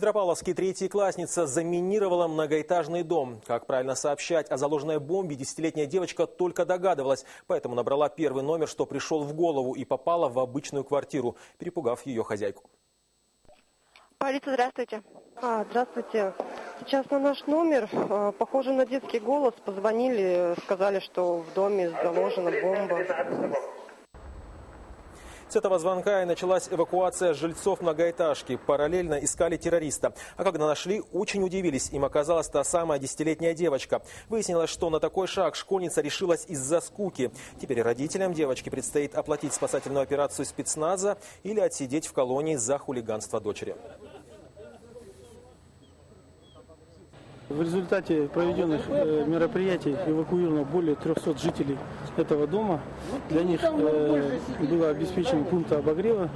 Петропавловский третьеклассница заминировала многоэтажный дом. Как правильно сообщать о заложенной бомбе, десятилетняя девочка только догадывалась, поэтому набрала первый номер, что пришел в голову, и попала в обычную квартиру, перепугав ее хозяйку. Полиция, здравствуйте. А, здравствуйте. Сейчас на наш номер, э, похоже на детский голос, позвонили, сказали, что в доме заложена бомба. С этого звонка и началась эвакуация жильцов многоэтажки. Параллельно искали террориста. А когда нашли, очень удивились. Им оказалась та самая десятилетняя девочка. Выяснилось, что на такой шаг школьница решилась из-за скуки. Теперь родителям девочки предстоит оплатить спасательную операцию спецназа или отсидеть в колонии за хулиганство дочери. В результате проведенных э, мероприятий эвакуировано более 300 жителей этого дома. Для них э, было обеспечено пункт обогрева